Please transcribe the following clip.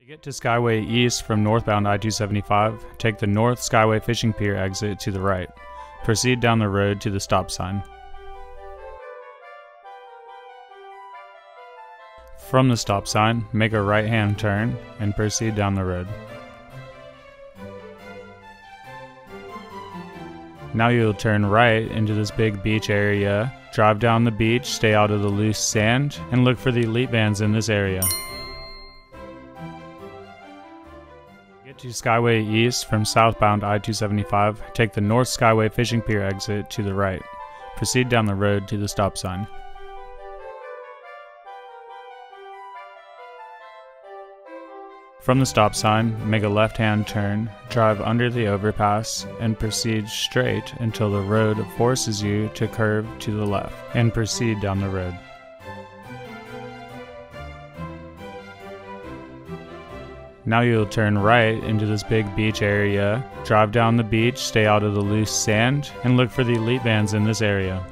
To get to Skyway East from northbound I 275, take the North Skyway Fishing Pier exit to the right. Proceed down the road to the stop sign. From the stop sign, make a right hand turn and proceed down the road. Now you'll turn right into this big beach area, drive down the beach, stay out of the loose sand, and look for the elite vans in this area. To Skyway East from southbound I 275, take the North Skyway Fishing Pier exit to the right. Proceed down the road to the stop sign. From the stop sign, make a left hand turn, drive under the overpass, and proceed straight until the road forces you to curve to the left, and proceed down the road. Now you'll turn right into this big beach area, drive down the beach, stay out of the loose sand, and look for the elite vans in this area.